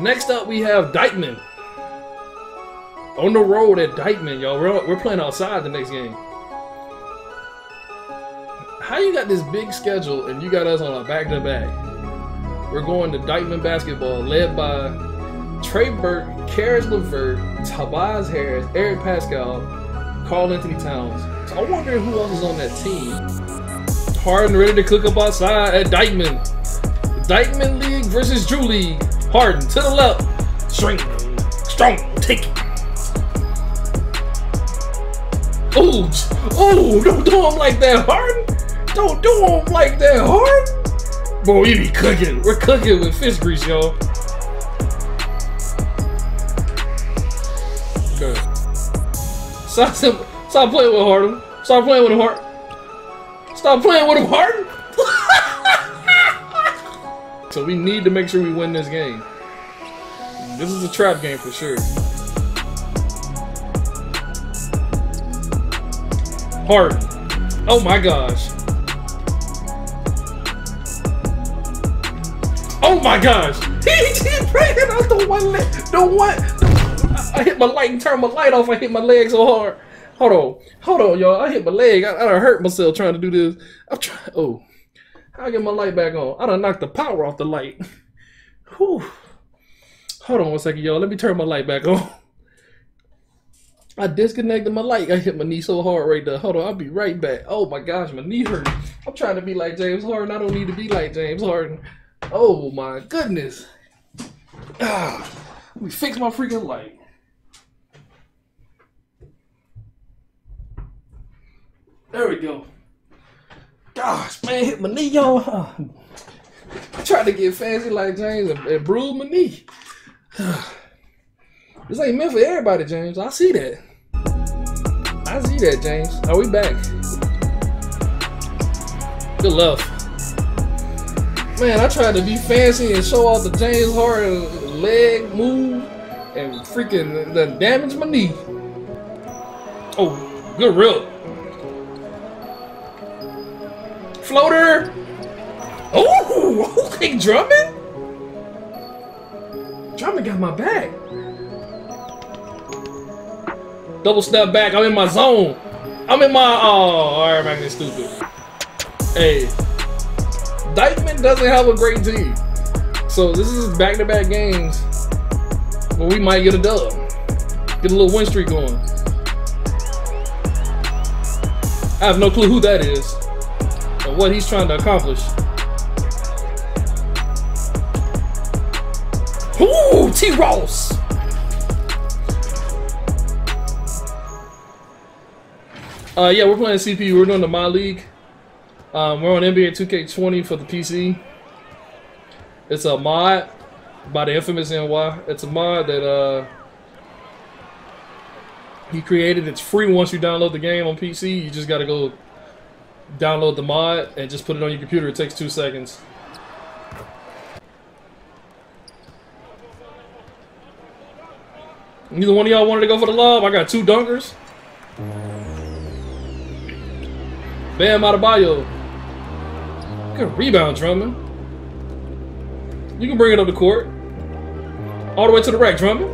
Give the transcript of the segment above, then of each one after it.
Next up, we have Dyckman. On the road at Dyckman, y'all. We're, we're playing outside the next game. How you got this big schedule and you got us on a back to back? We're going to Dyckman basketball, led by Trey Burke, Caris LeVert, Tobias Harris, Eric Paschall, Karl-Anthony Towns. So I wonder who else is on that team. Harden ready to cook up outside at Dyckman. Dyckman League versus Drew League. Harden to the left. Strong, strong, take it. Ooh, oh, don't do him like that, Harden. Don't do him like that, Harden. Boy, we be cooking. We're cooking with fish grease, y'all. Okay. Stop, stop playing with Harden. Stop playing with Harden. Stop playing with Harden. so we need to make sure we win this game. This is a trap game for sure. Harden. Oh my gosh. Oh my gosh. He, he ran out the one leg. The one. I hit my light and turned my light off. I hit my leg so hard. Hold on. Hold on, y'all. I hit my leg. I, I done hurt myself trying to do this. I'm trying. Oh. How I get my light back on? I done knocked the power off the light. Whew. Hold on one second, y'all. Let me turn my light back on. I disconnected my light. I hit my knee so hard right there. Hold on, I'll be right back. Oh my gosh, my knee hurt. I'm trying to be like James Harden. I don't need to be like James Harden. Oh my goodness. Ah, let me fix my freaking light. There we go. Gosh, man, hit my knee, y'all. I tried to get fancy like James and, and bruise my knee. This ain't meant for everybody, James. I see that. I see that, James. Are we back? Good love. Man, I tried to be fancy and show off the James Harden leg move and freaking the damage my knee. Oh, good rip. Floater. Oh, okay, Drummond. Drummond got my back. Double step back. I'm in my zone. I'm in my. Oh, all right, man, stupid. Hey, Dyckman doesn't have a great team, so this is back-to-back games where we might get a dub, get a little win streak going. I have no clue who that is or what he's trying to accomplish. T. Ross. Uh, yeah, we're playing CPU. We're doing the My League. Um, we're on NBA 2K20 for the PC. It's a mod by the infamous NY. It's a mod that uh, he created. It's free once you download the game on PC. You just got to go download the mod and just put it on your computer. It takes two seconds. Neither one of y'all wanted to go for the lob. I got two dunkers. Bam out of Adebayo. Good rebound, Drummond. You can bring it up the court. All the way to the rack, Drummond.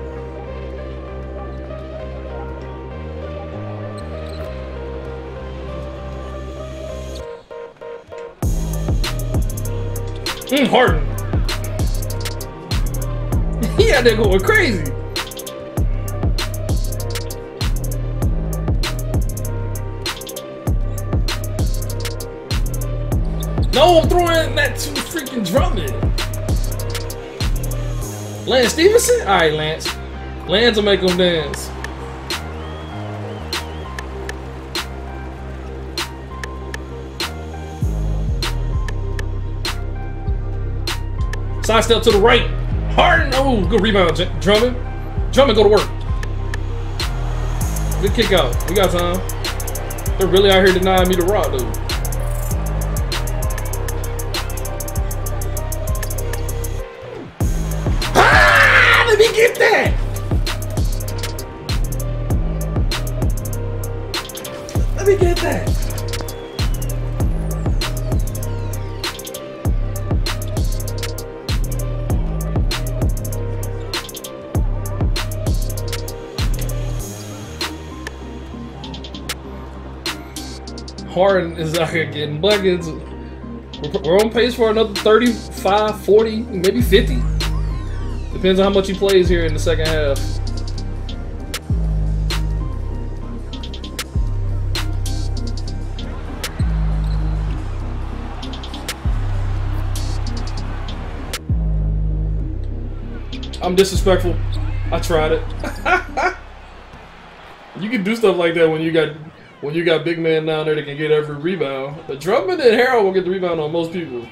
Mm, Harden. he out there going crazy. No, I'm throwing that to freaking Drummond. Lance Stephenson? Alright, Lance. Lance will make him dance. Side step to the right. Harden. Oh, good rebound, Drummond. Drummond, go to work. Good kick out. We got time. They're really out here denying me the rock, dude. that? Let me get that. Harden is out here getting buckets. We're on pace for another 35, 40, maybe 50. Depends on how much he plays here in the second half. I'm disrespectful. I tried it. you can do stuff like that when you got when you got big man down there that can get every rebound. But Drummond and Harrell will get the rebound on most people.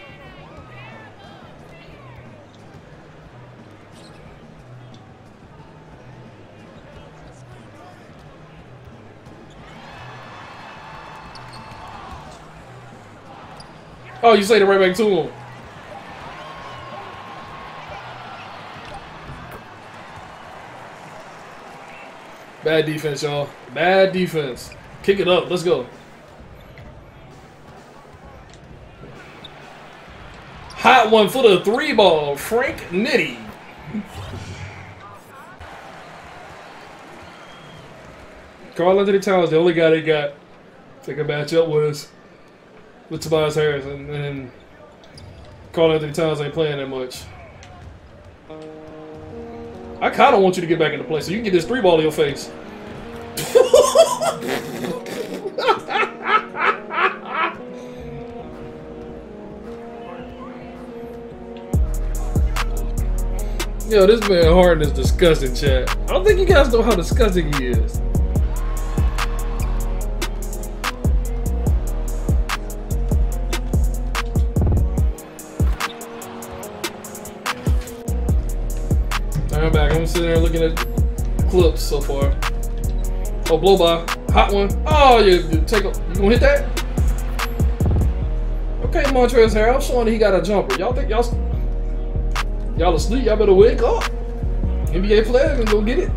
Oh, you say it right back to him. Bad defense, y'all. Bad defense. Kick it up. Let's go. Hot one for the three ball. Frank Nitty. Karl-Anthony Towns, the only guy they got to can match up with with Tobias Harris, and, and Karl-Anthony Towns ain't playing that much. I kind of want you to get back into play so you can get this three ball in your face. Yo, this man Harden is disgusting, chat. I don't think you guys know how disgusting he is. Sitting there looking at clips so far. Oh, blow by. Hot one. Oh, you, you take a, you gonna hit that? Okay, Montrezl Harrell showing he got a jumper. Y'all think y'all y'all asleep? Y'all better wake up. NBA players and go get it.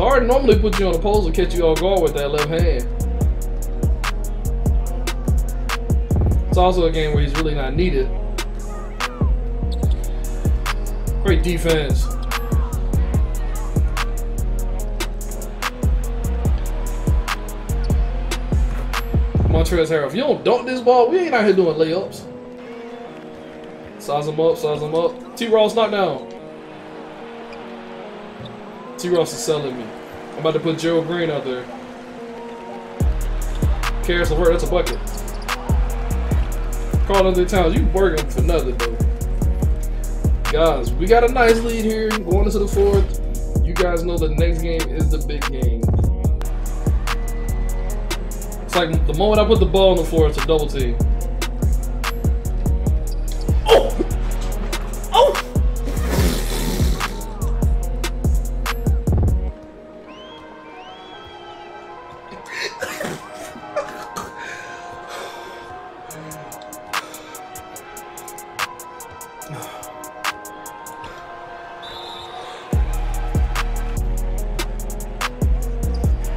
Harden normally put you on a pole and catch you off guard with that left hand. It's also a game where he's really not needed. Great defense. Montrezl Harrell. If you don't dunk this ball, we ain't out here doing layups. Size him up, size him up. T Ross not down. T Ross is selling me. I'm about to put Gerald Green out there. Caris LeVert, that's a bucket. Karl-Anthony Towns, you working for nothing though. Guys, we got a nice lead here going into the fourth. You guys know the next game is the big game. It's like the moment I put the ball on the floor, it's a double team. Oh!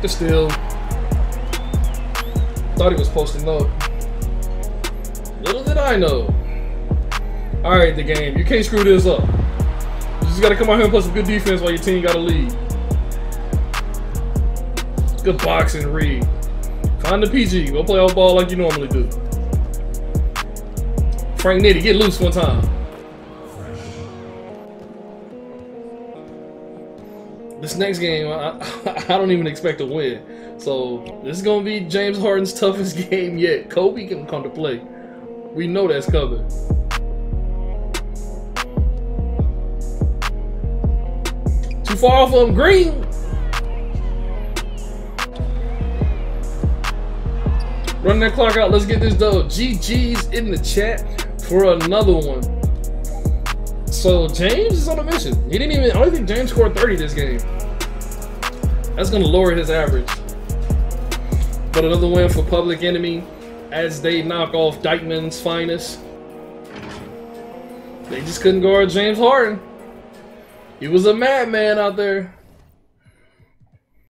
Still. Thought he was posting up. Little did I know. Alright, the game. You can't screw this up. You just gotta come out here and play some good defense while your team got a lead. Good boxing, read. Find the PG. Go play off ball like you normally do. Frank Nitty, get loose one time. This next game, I, I don't even expect to win. So this is gonna be James Harden's toughest game yet. Kobe can come to play. We know that's coming. Too far off of Green. Run that clock out. Let's get this done. GG's in the chat for another one. So James is on a mission. He didn't even. I think James scored 30 this game. That's gonna lower his average. But another win for Public Enemy as they knock off Dyckman's finest. They just couldn't guard James Harden. He was a madman out there.